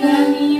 Love you.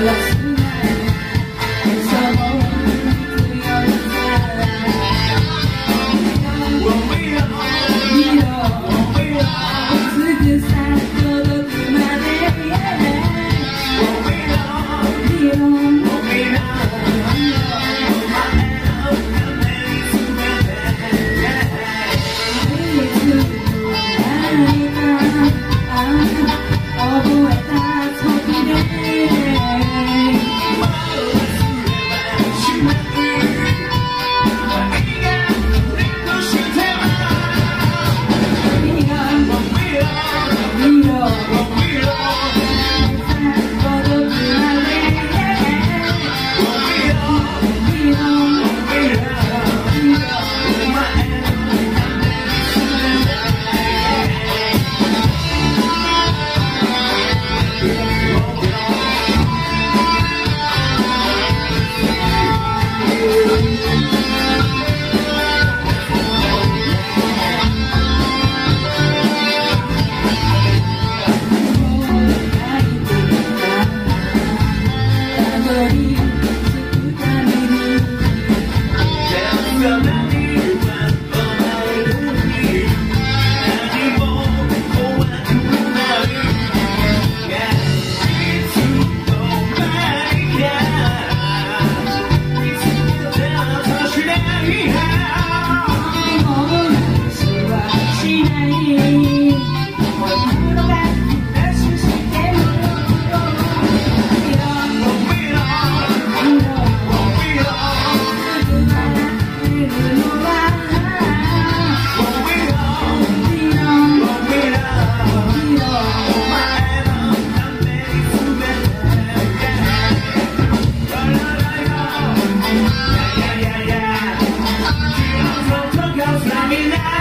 love. come to go slimy now.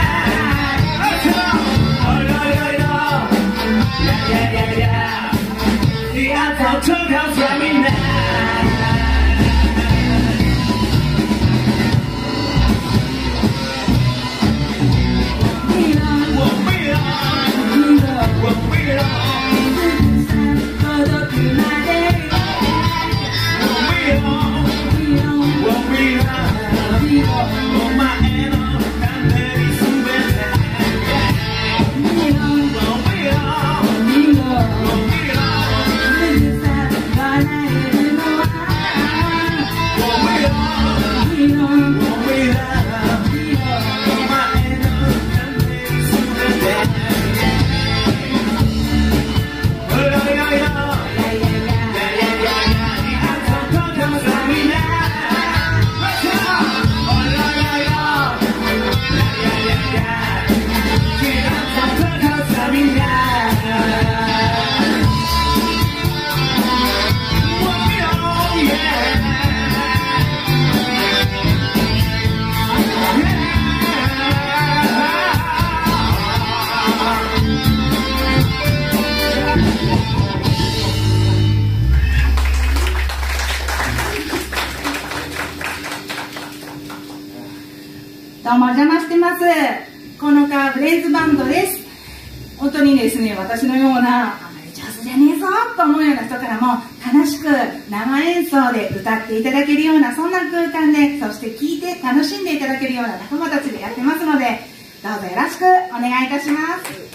ですね私のようなあまり上手じゃねえぞと思うような人からも楽しく生演奏で歌っていただけるようなそんな空間でそして聴いて楽しんでいただけるような仲間たちでやってますのでどうぞよろしくお願いいたします。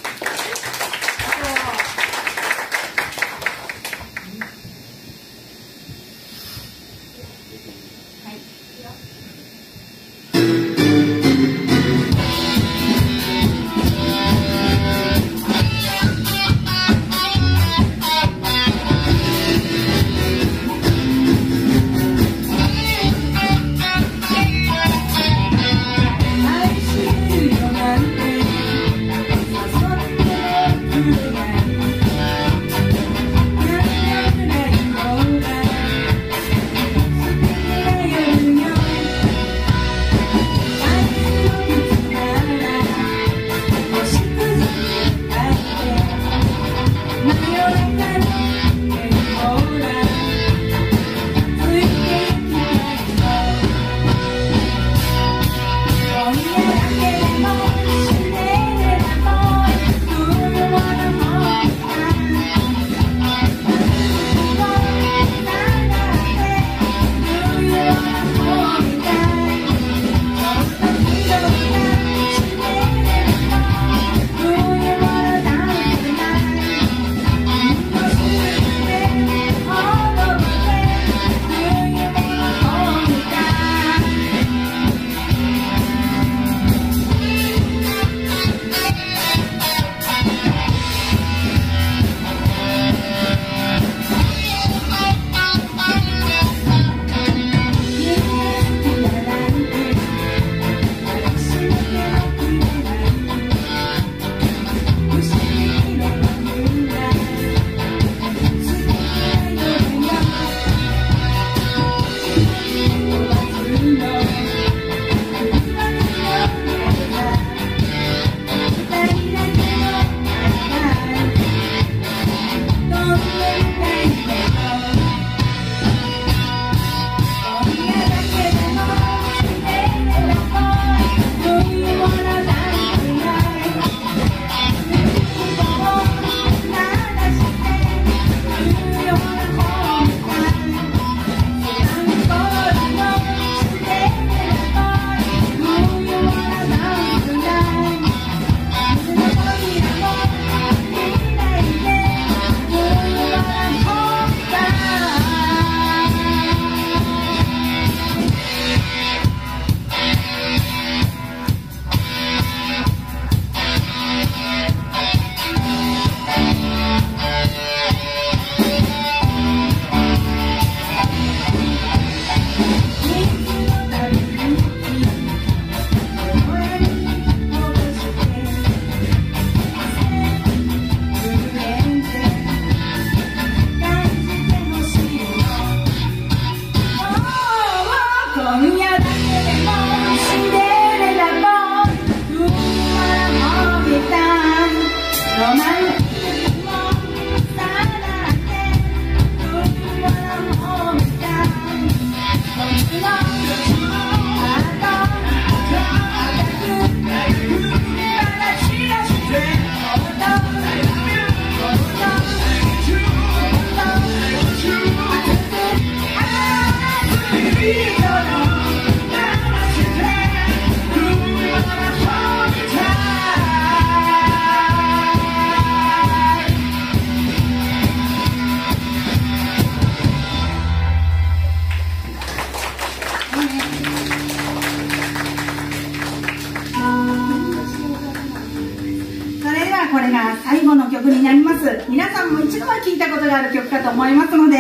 これが最後の曲になります。皆さんも一度は聴いたことがある曲かと思いますので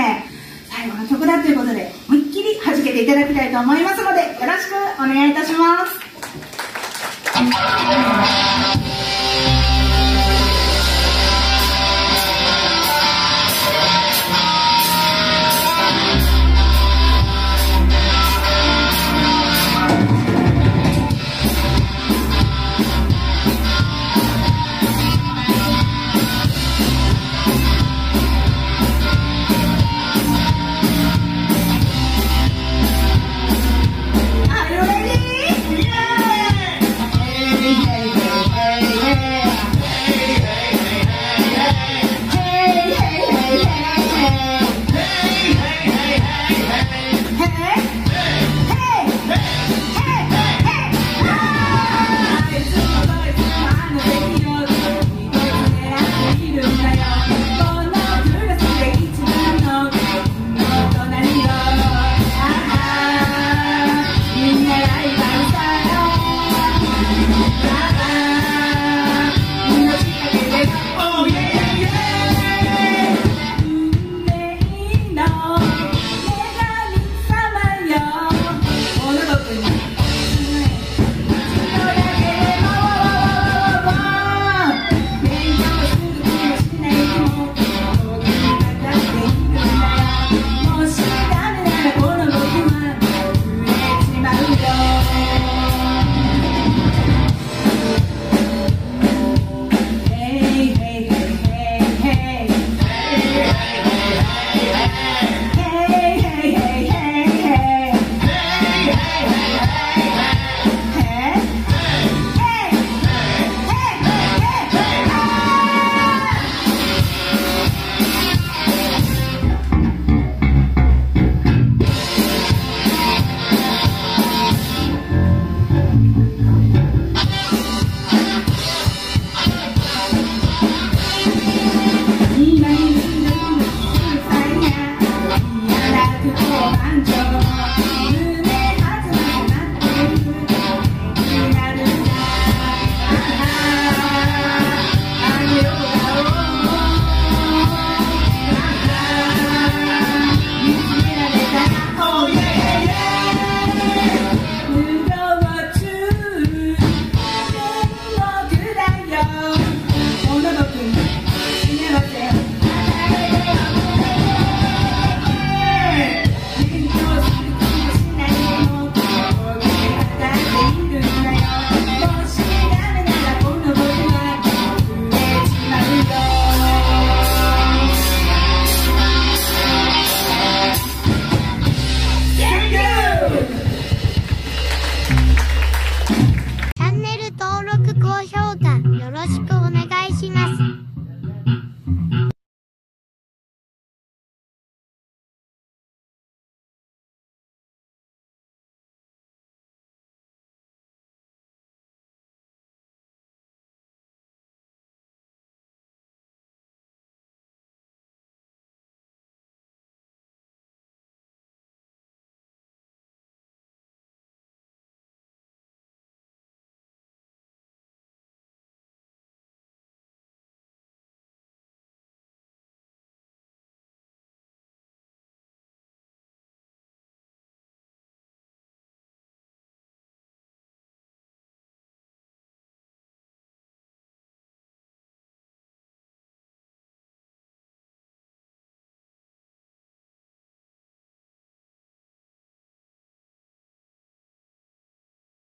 最後の曲だということで思いっきり弾けていただきたいと思いますのでよろしくお願いいたします。